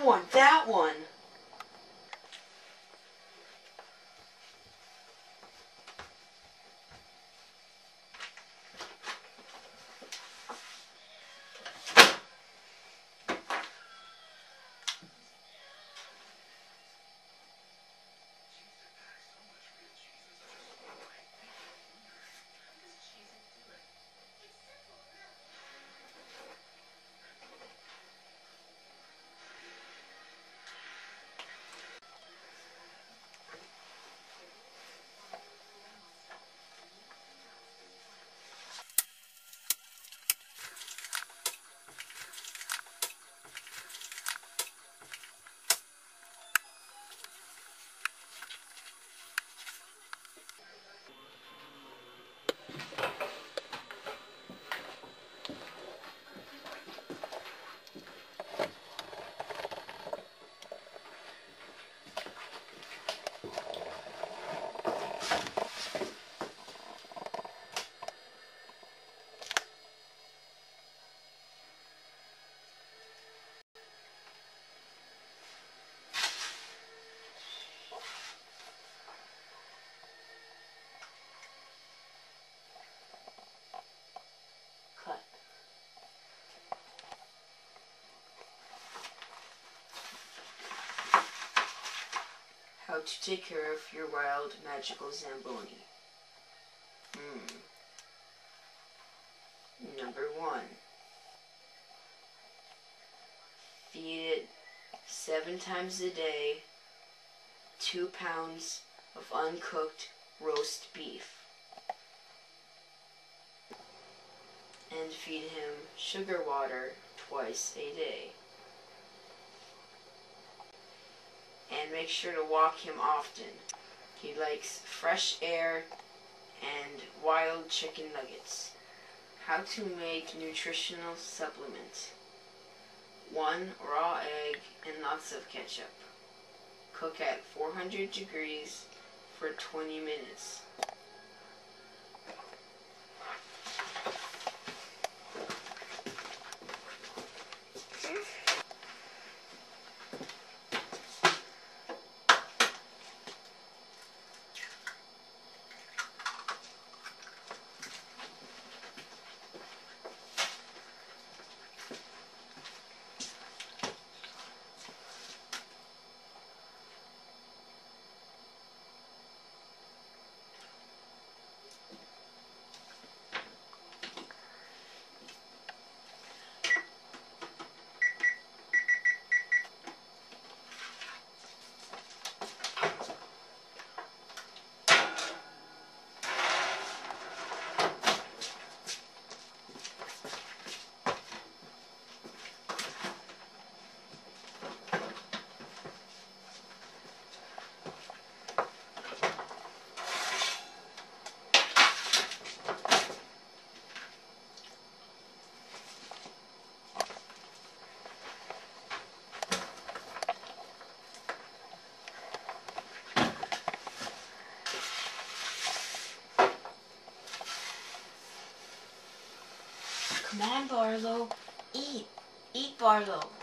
I want that one. How to take care of your wild magical Zamboni. Hmm. Number one. Feed it seven times a day, two pounds of uncooked roast beef. And feed him sugar water twice a day. And make sure to walk him often. He likes fresh air and wild chicken nuggets. How to make nutritional supplement. One raw egg and lots of ketchup. Cook at 400 degrees for 20 minutes. On, Barlow. Eat. Eat, Barlow.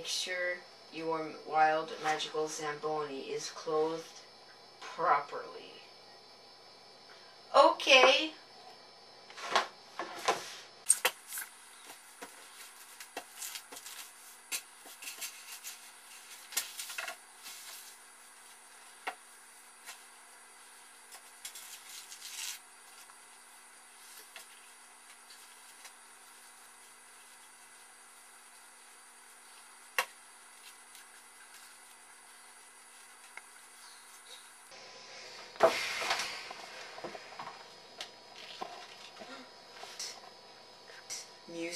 Make sure your wild magical Zamboni is clothed properly. Okay.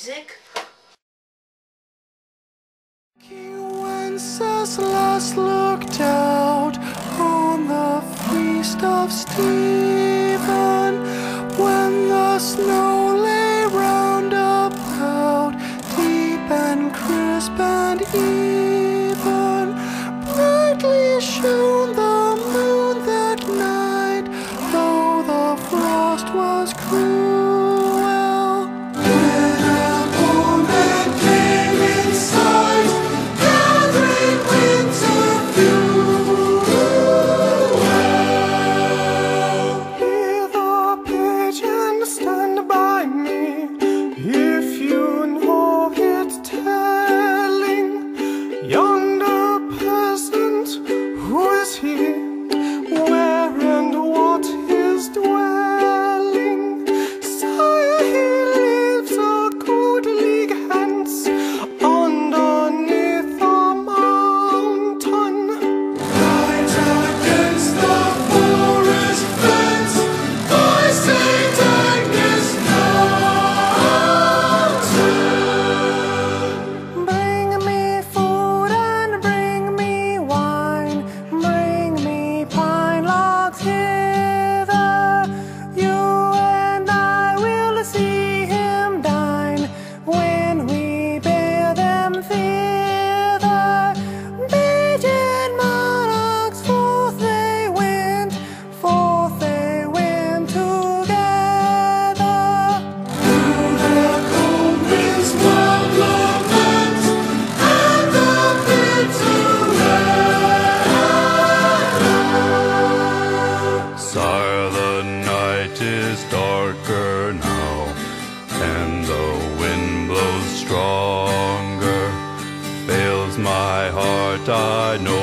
music. King Wenceslas looked out on the feast of Stephen when the snow lay round about, deep and crisp and even. Brightly shone the moon that night, though the frost was cruel.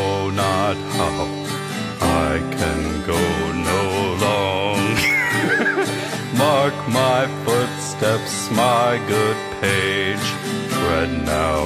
know not how I can go no long. Mark my footsteps, my good page, tread now